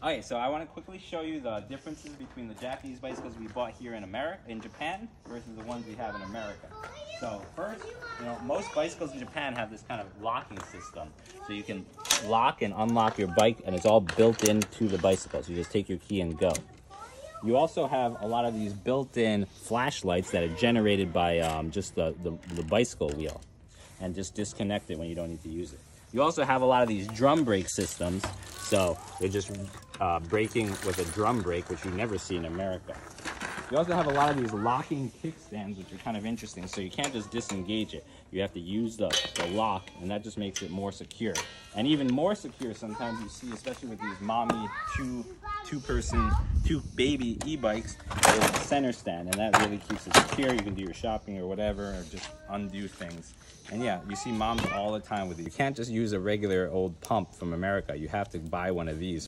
Okay, so I want to quickly show you the differences between the Japanese bicycles we bought here in America, in Japan, versus the ones we have in America. So first, you know, most bicycles in Japan have this kind of locking system. So you can lock and unlock your bike, and it's all built into the bicycle. So you just take your key and go. You also have a lot of these built-in flashlights that are generated by um, just the, the, the bicycle wheel, and just disconnect it when you don't need to use it. You also have a lot of these drum brake systems. So they're just uh, braking with a drum brake, which you never see in America. You also have a lot of these locking kickstands, which are kind of interesting. So you can't just disengage it. You have to use the, the lock, and that just makes it more secure. And even more secure, sometimes you see, especially with these mommy two two-person, two baby e-bikes, there's a center stand, and that really keeps it secure. You can do your shopping or whatever, or just undo things. And yeah, you see moms all the time with it. You can't just use a regular old pump from America. You have to buy one of these.